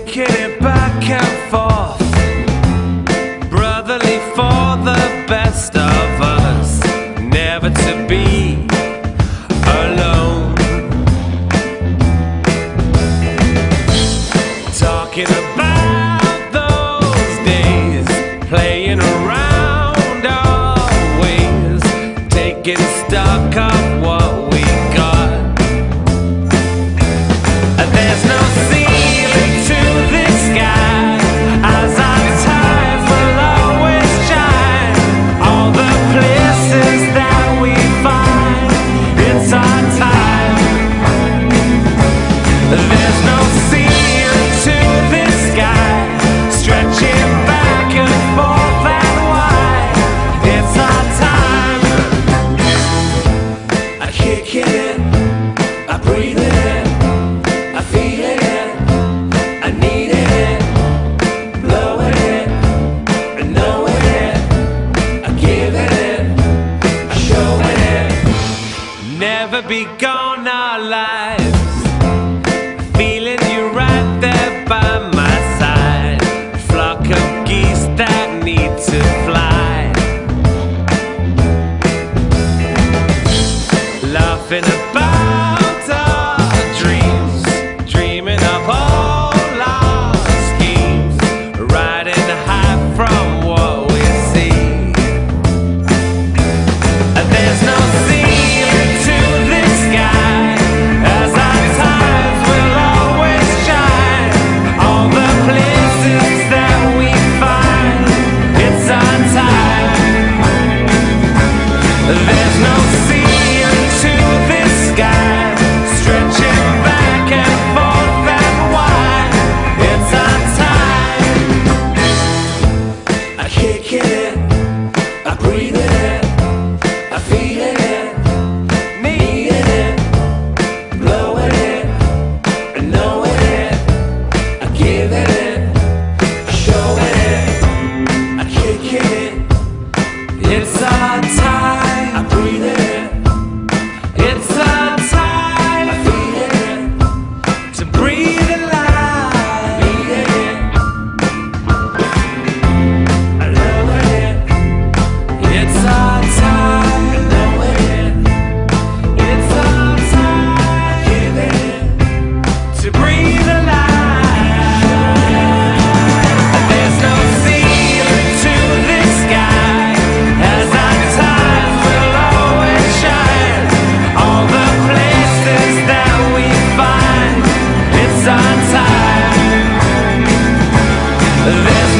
kicking it back and forth. Brotherly for the best of us, never to be alone. Talking about those days, playing around always, taking stock of Never be gone our lives, feeling you right there by my side. Flock of geese that need to fly, laughing. There's no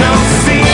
no ceiling.